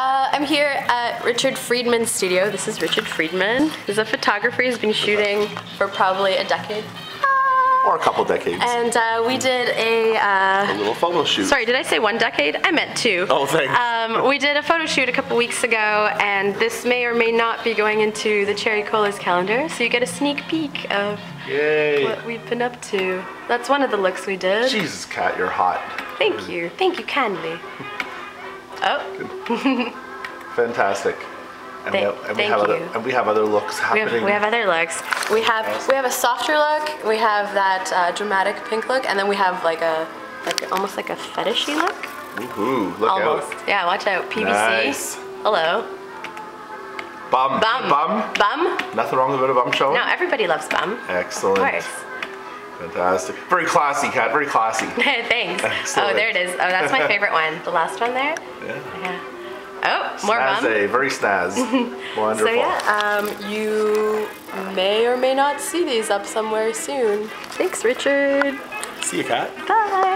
Uh, I'm here at Richard Freedman's studio. This is Richard Freedman. He's a photographer. He's been shooting for probably a decade. Or a couple decades. And uh, we did a. a Uh, little photo shoot. sorry, did I say one decade? I meant two. Oh, thanks. Um, we did a photo shoot a couple weeks ago, and this may or may not be going into the Cherry Colas calendar, so you get a sneak peek of Yay. what we've been up to. That's one of the looks we did. Jesus, Kat, you're hot. Thank you. Thank you kindly. Oh, Fantastic. And, we, Thank- have, and, we thank have other, you. and we have other looks we have, we have other looks. We have we have a softer look. We have that uh, dramatic pink look, and then we have like a like almost like a fetishy look. Woohoo, look Almost. out. Yeah. Watch out. PVC. Nice. Hello. Bum. Bum. Bum. Bum. Nothing wrong with a bit of bum showing? No, everybody loves bum. Excellent. Of course. Fantastic. Very classy, Kat. Very classy. Thanks. Excellent. Oh, there it is. Oh, that's my favorite one. The last one there. Yeah. Yeah. Oh, more bum. Snazzy, very snaz. Wonderful. So yeah, um, you may or may not see these up somewhere soon. Thanks, Richard. See you, Kat. Bye.